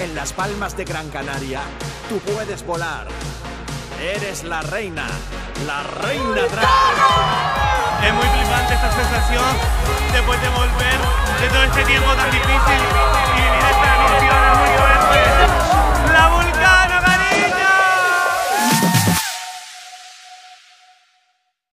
En las palmas de Gran Canaria, tú puedes volar. Eres la reina, la reina drag. Es muy flipante esta sensación después de